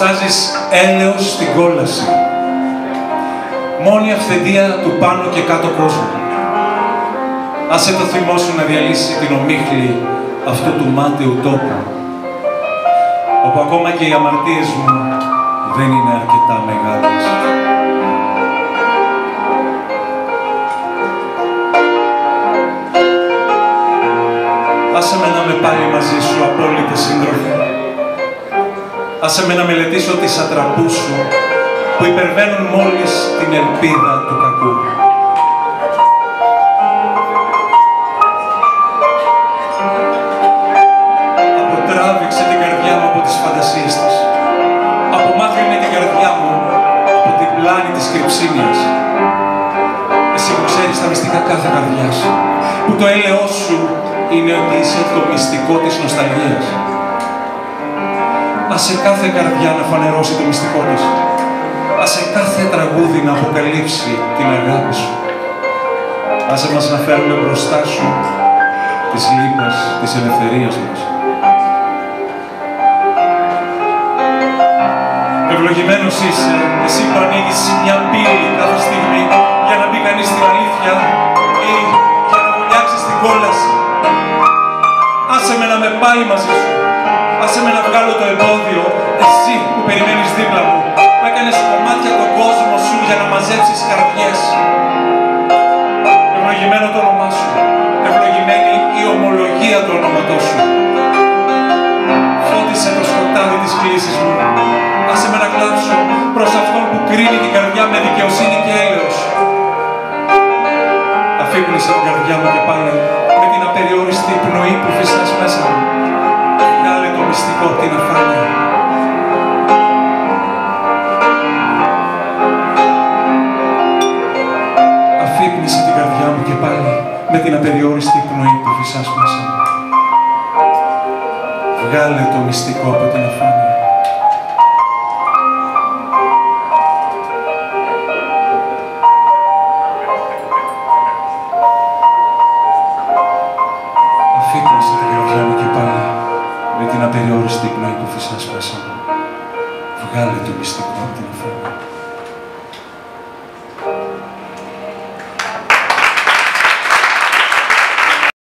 Εσύ που στάζεις έλεος στην κόλαση. Μόνη αυθεντία του πάνω και κάτω κόσμου. Άσε το θυμό σου να διαλύσει την ομίχλη αυτού του μάταιου τόπου. Όπου ακόμα και οι αμαρτίες μου δεν είναι αρκετά μεγάλες. Άσε με να με πάλι μαζί σου, απόλυτη σύντροφη. Άσε με να μελετήσω τις ατραπούς σου, που υπερβαίνουν μόλις την ελπίδα του κακού. Αποτράβηξε την καρδιά μου από τις φαντασίες της. Απομάκρυνε την καρδιά μου από την πλάνη της κρυψίνιας. Εσύ που ξέρεις τα μυστικά κάθε καρδιάς, που το έλεος σου είναι ότι είσαι το μυστικό της νοσταλγίας. Άσε κάθε καρδιά να φανερώσει το μυστικό της. Άσε κάθε τραγούδι να αποκαλύψει την αγάπη σου. Άσε μας να φέρουμε μπροστά σου τις λύπες της ελευθερίας μας. Ευλογημένος είσαι, εσύ που ανοίγεις μια πύλη κάθε στιγμή για να μπει κανείς στην αλήθεια ή για να βουλιάξεις την κόλαση. Άσε με να με πάει μαζί σου. Εμπόδιο, εσύ που περιμένεις δίπλα μου, που έκανες κομμάτια τον κόσμο σου για να μαζέψεις καρδιές. Ευλογημένο το όνομά σου. Ευλογημένη η ομολογία του ονόματός σου. Φώτισε το σκοτάδι της κλίσης μου. Άσε με να κλάψω προς αυτόν που κρίνει την καρδιά με δικαιοσύνη και έλεος. Αφύπνισε την καρδιά μου και πάλι με την απεριόριστη πνοή που φυσάς μέσα μου. Βγάλε το μυστικό από την αφάνεια. Αφύπνισε την καρδιά μου και πάλι με την απεριόριστη πνοή που φυσάς μέσα μου. Βγάλε το μυστικό από την αφάνεια. Την απεριόριστη πνοή που φυσάς μέσα μου. Βγάλε το μυστικό από την αφάνεια.